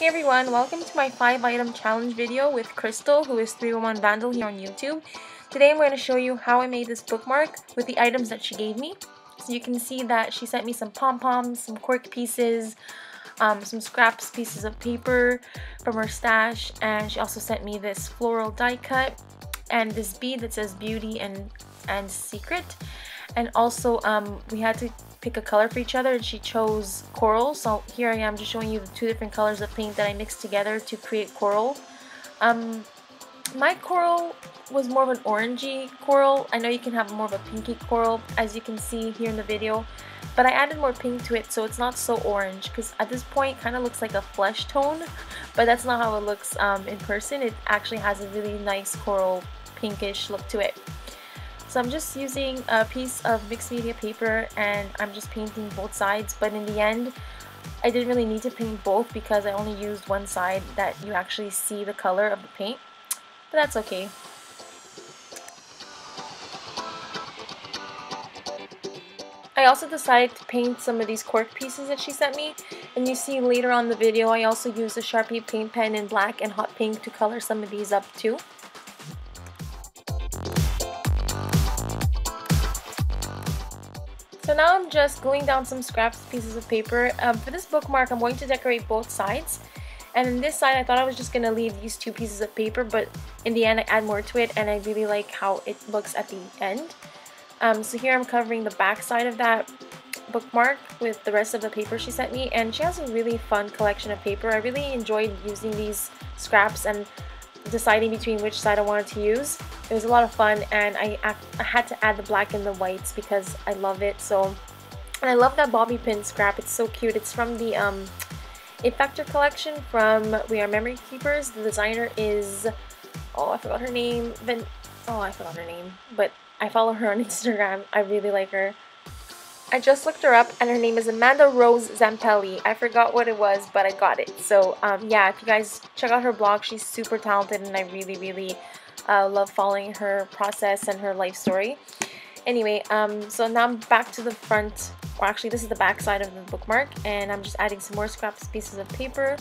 Hey everyone, welcome to my 5 item challenge video with Crystal who is 311 Vandal here on YouTube. Today I'm going to show you how I made this bookmark with the items that she gave me. So you can see that she sent me some pom-poms, some cork pieces, um, some scraps pieces of paper from her stash and she also sent me this floral die cut and this bead that says beauty and, and secret and also um, we had to pick a color for each other and she chose coral. So here I am just showing you the two different colors of paint that I mixed together to create coral. Um, my coral was more of an orangey coral. I know you can have more of a pinky coral as you can see here in the video but I added more pink to it so it's not so orange because at this point kind of looks like a flesh tone but that's not how it looks um, in person. It actually has a really nice coral pinkish look to it so I'm just using a piece of mixed media paper and I'm just painting both sides but in the end I didn't really need to paint both because I only used one side that you actually see the color of the paint but that's okay. I also decided to paint some of these cork pieces that she sent me and you see later on the video I also used a Sharpie paint pen in black and hot pink to color some of these up too. So now I'm just gluing down some scraps pieces of paper. Um, for this bookmark, I'm going to decorate both sides. And in this side, I thought I was just going to leave these two pieces of paper, but in the end, I add more to it, and I really like how it looks at the end. Um, so here I'm covering the back side of that bookmark with the rest of the paper she sent me, and she has a really fun collection of paper. I really enjoyed using these scraps and deciding between which side I wanted to use. It was a lot of fun and I, I had to add the black and the whites because I love it. So, and I love that bobby pin scrap. It's so cute. It's from the um, It Factor collection from We Are Memory Keepers. The designer is, oh I forgot her name. Then, oh I forgot her name. But I follow her on Instagram. I really like her. I just looked her up and her name is Amanda Rose Zampelli. I forgot what it was, but I got it. So um, yeah, if you guys check out her blog, she's super talented and I really, really uh, love following her process and her life story. Anyway, um, so now I'm back to the front, or actually this is the back side of the bookmark, and I'm just adding some more scraps pieces of paper.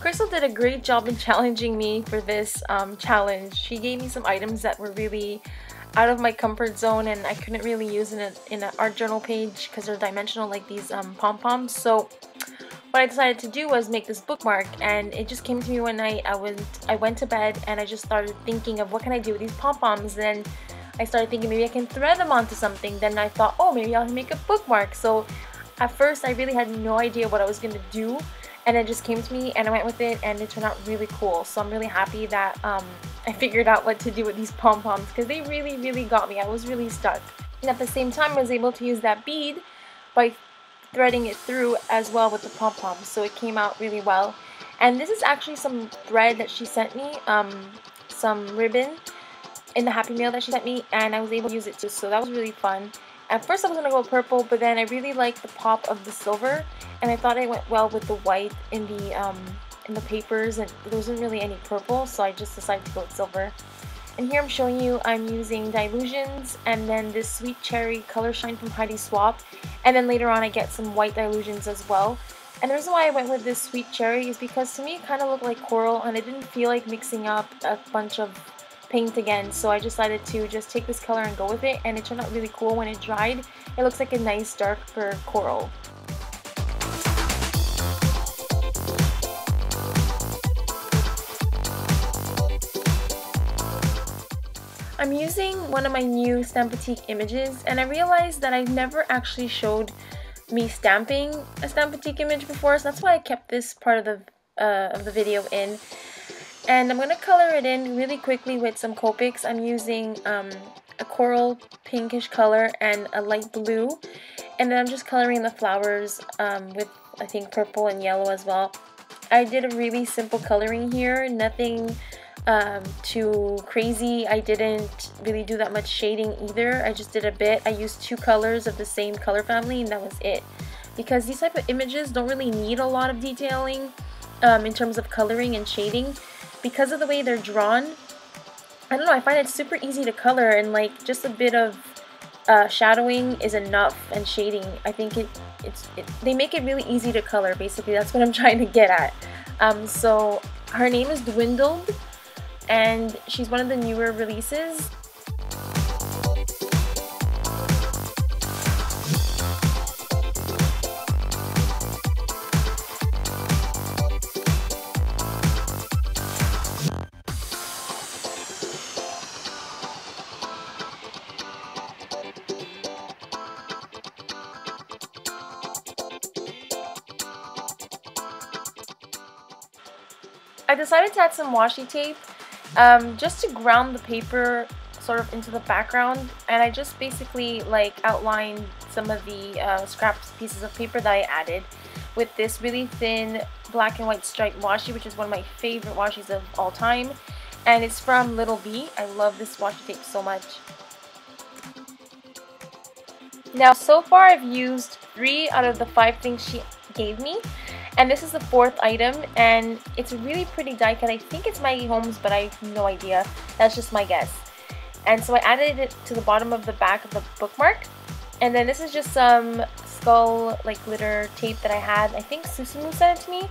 Crystal did a great job in challenging me for this um, challenge. She gave me some items that were really out of my comfort zone and I couldn't really use in, a, in an art journal page because they're dimensional like these um, pom-poms. So what I decided to do was make this bookmark and it just came to me one night. I went, I went to bed and I just started thinking of what can I do with these pom-poms. Then I started thinking maybe I can thread them onto something. Then I thought, oh, maybe I'll make a bookmark. So at first I really had no idea what I was going to do and it just came to me and I went with it and it turned out really cool. So I'm really happy that um, I figured out what to do with these pom-poms because they really, really got me. I was really stuck. And at the same time, I was able to use that bead by threading it through as well with the pom-poms. So it came out really well. And this is actually some thread that she sent me, um, some ribbon in the Happy Mail that she sent me and I was able to use it too. So that was really fun. At first I was going to go purple, but then I really liked the pop of the silver, and I thought it went well with the white in the um, in the papers, and there wasn't really any purple, so I just decided to go with silver. And here I'm showing you I'm using Dylusions and then this Sweet Cherry Color Shine from Heidi Swapp. And then later on I get some white Dylusions as well. And the reason why I went with this Sweet Cherry is because to me it kind of looked like coral and I didn't feel like mixing up a bunch of paint again so I decided to just take this color and go with it and it turned out really cool when it dried it looks like a nice darker coral I'm using one of my new Stampotique images and I realized that I've never actually showed me stamping a Stampotique image before so that's why I kept this part of the uh, of the video in and I'm going to color it in really quickly with some Copics. I'm using um, a coral pinkish color and a light blue. And then I'm just coloring the flowers um, with, I think, purple and yellow as well. I did a really simple coloring here. Nothing um, too crazy. I didn't really do that much shading either. I just did a bit. I used two colors of the same color family and that was it. Because these type of images don't really need a lot of detailing um, in terms of coloring and shading because of the way they're drawn, I don't know, I find it super easy to color and like just a bit of uh, shadowing is enough and shading. I think it, it's it, they make it really easy to color. Basically, that's what I'm trying to get at. Um, so her name is Dwindled, and she's one of the newer releases. I decided to add some washi tape um, just to ground the paper sort of into the background and I just basically like outlined some of the uh, scraps pieces of paper that I added with this really thin black and white striped washi which is one of my favorite washis of all time and it's from Little B. I love this washi tape so much. Now so far I've used three out of the five things she gave me and this is the fourth item, and it's a really pretty die cut. I think it's Maggie Holmes, but I have no idea. That's just my guess. And so I added it to the bottom of the back of the bookmark. And then this is just some skull like glitter tape that I had. I think Susumu sent it to me.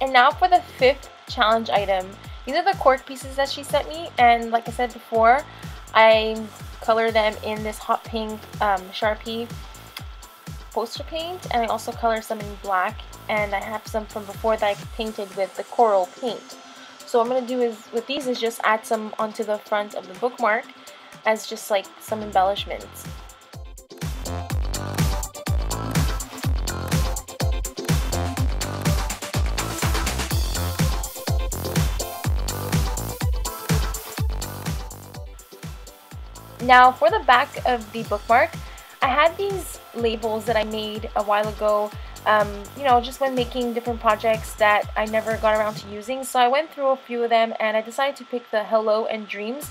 And now for the fifth challenge item. These are the cork pieces that she sent me and like I said before, I color them in this hot pink um, Sharpie poster paint and I also color some in black and I have some from before that I painted with the coral paint. So what I'm going to do is with these is just add some onto the front of the bookmark as just like some embellishments. Now for the back of the bookmark, I had these labels that I made a while ago, um, you know, just when making different projects that I never got around to using. So I went through a few of them and I decided to pick the Hello and Dreams.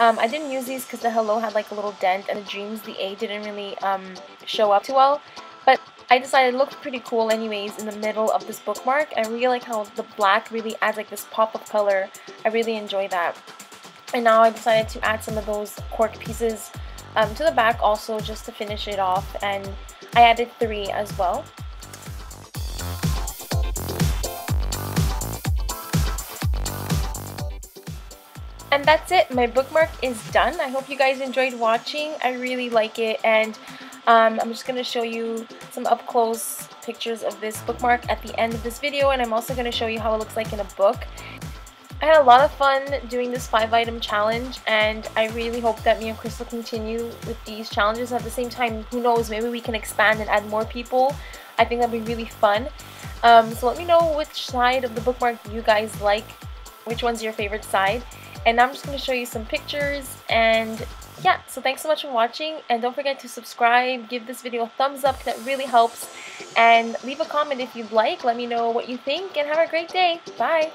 Um, I didn't use these because the Hello had like a little dent and the Dreams, the A didn't really um, show up too well. But I decided it looked pretty cool anyways in the middle of this bookmark. I really like how the black really adds like this pop of color. I really enjoy that. And now I decided to add some of those cork pieces um, to the back also just to finish it off and I added three as well. And that's it. My bookmark is done. I hope you guys enjoyed watching. I really like it and um, I'm just going to show you some up close pictures of this bookmark at the end of this video and I'm also going to show you how it looks like in a book. I had a lot of fun doing this 5 item challenge and I really hope that me and Crystal continue with these challenges. At the same time, who knows, maybe we can expand and add more people. I think that'd be really fun. Um, so let me know which side of the bookmark you guys like, which one's your favorite side. And I'm just going to show you some pictures and yeah, so thanks so much for watching and don't forget to subscribe, give this video a thumbs up, that really helps. And leave a comment if you'd like, let me know what you think and have a great day. Bye!